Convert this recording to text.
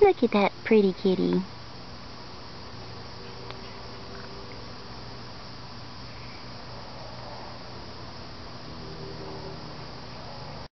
Look at that pretty kitty.